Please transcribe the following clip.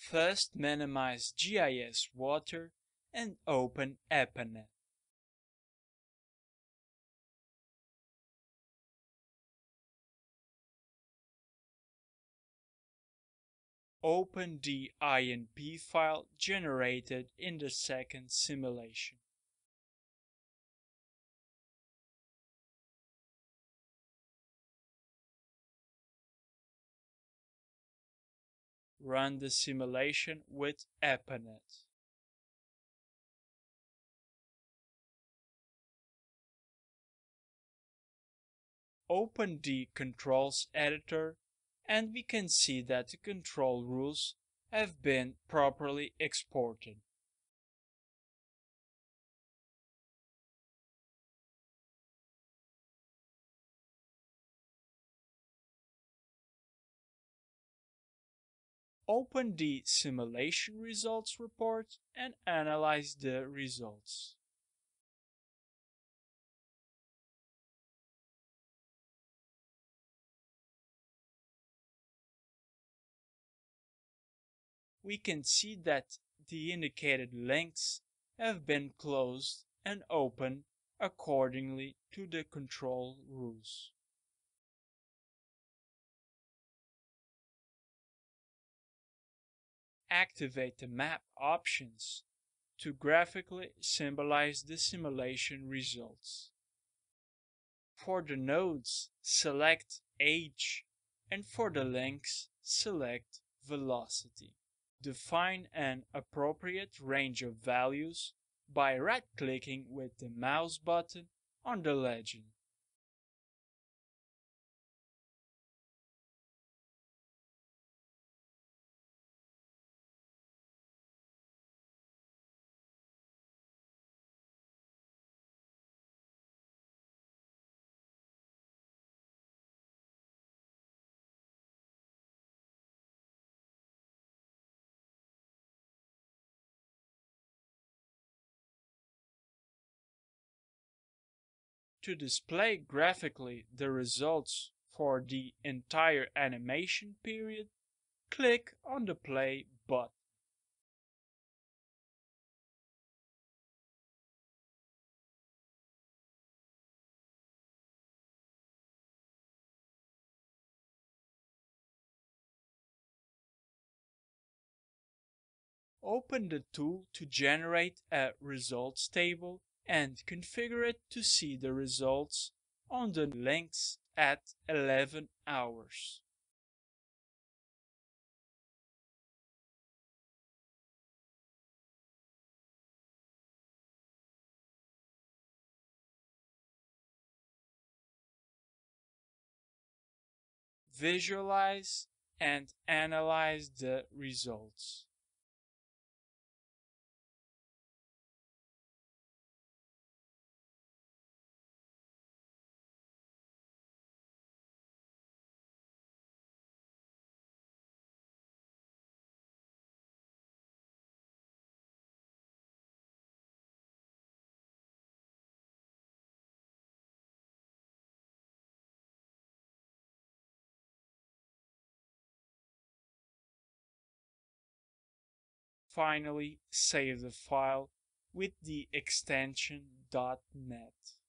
First minimize Giswater and open EPANET. Open the INP file generated in the second simulation. Run the simulation with EPANET. Open the controls editor and we can see that the control rules have been properly exported. Open the simulation results report and analyze the results. we can see that the indicated links have been closed and opened accordingly to the control rules. Activate the map options to graphically symbolize the simulation results. For the nodes, select age, and for the links, select velocity. Define an appropriate range of values by right-clicking with the mouse button on the legend. To display graphically the results for the entire animation period, click on the play button. Open the tool to generate a results table and configure it to see the results on the links at 11 hours. Visualize and analyze the results. Finally, save the file with the extension .net.